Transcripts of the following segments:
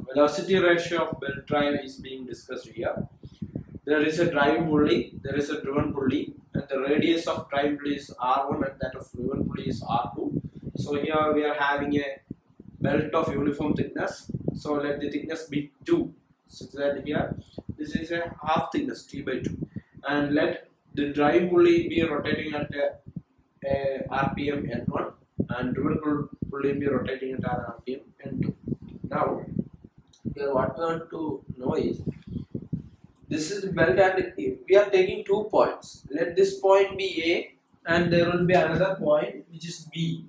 velocity ratio of belt drive is being discussed here. There is a driving pulley, there is a driven pulley, and the radius of driving pulley is R1 and that of driven pulley is R2. So here we are having a belt of uniform thickness. So let the thickness be 2. So that here this is a half thickness T by 2. And let the driving pulley be rotating at a, a RPM N1 and driven pulley be rotating at RPM N2. Now here what we want to know is this is the belt and we are taking two points. Let this point be a and there will be another point which is b.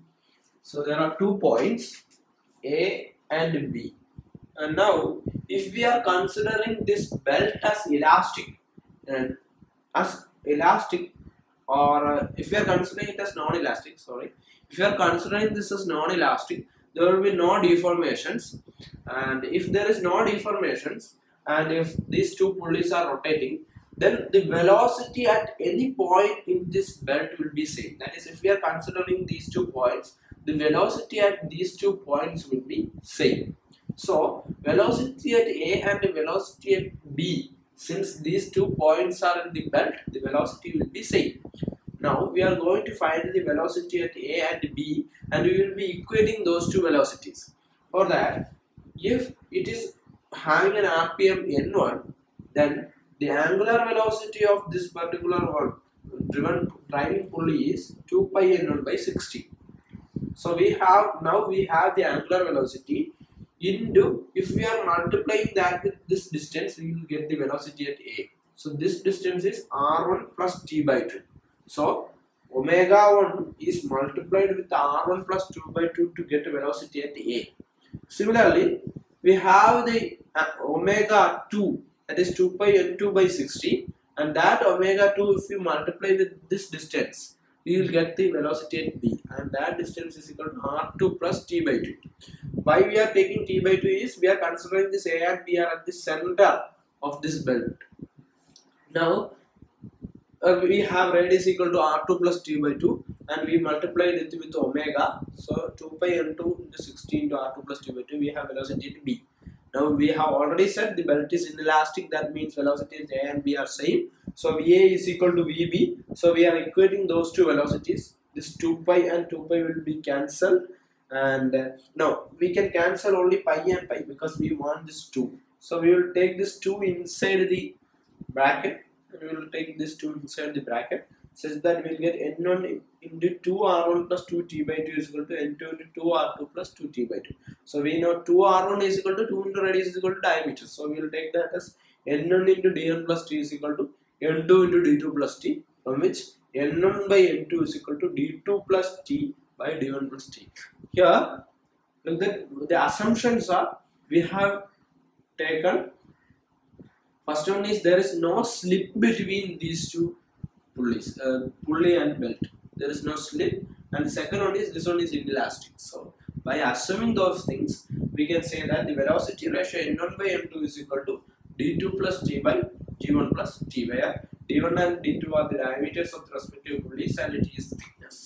So there are two points a and b. And now if we are considering this belt as elastic and as elastic or uh, if we are considering it as non-elastic sorry if we are considering this as non-elastic there will be no deformations. And if there is no deformations and if these two pulleys are rotating then the velocity at any point in this belt will be same. That is if we are considering these two points the velocity at these two points will be same. So velocity at A and the velocity at B since these two points are in the belt the velocity will be same now we are going to find the velocity at A and B and we will be equating those two velocities. For that if it is having an RPM n1 then the angular velocity of this particular one driven driving pulley is 2 pi n1 by 60 so we have now we have the angular velocity into if we are multiplying that with this distance we will get the velocity at a. So this distance is r1 plus t by 2 so omega 1 is multiplied with r1 plus 2 by 2 to get velocity at a. Similarly we have the uh, omega 2 that is 2 pi n2 by 60 and that omega 2 if you multiply with this distance we will get the velocity at b and that distance is equal to r2 plus t by 2 why we are taking t by 2 is we are considering this a and b are at the center of this belt. Now uh, we have radius equal to r2 plus t by 2 and we multiplied it with omega. So 2 pi n2 into 16 into r2 plus t by 2 we have velocity at b. Now we have already said the belt is inelastic that means velocity at a and b are same. So va is equal to vb so we are equating those two velocities. This 2 pi and 2 pi will be cancelled. And uh, no we can cancel only pi and pi because we want this 2 so we will take this 2 inside the bracket we will take this 2 inside the bracket. Such that we will get n1 into 2 r1 plus 2 t by 2 is equal to n2 into 2 r2 plus 2 t by 2 so we know 2 r1 is equal to 2 into radius is equal to diameter. So we will take that as n1 into d1 plus t is equal to n2 into d2 plus t from which n1 by n2 is equal to d2 plus t by d1 plus t. Here look that the assumptions are we have taken first one is there is no slip between these two pulleys uh, pulley and belt. There is no slip. And second one is this one is inelastic. So by assuming those things we can say that the velocity ratio n1 by n2 is equal to d2 plus t by d1 plus t where d1 and d2 are the diameters of the respective pulleys and it is thickness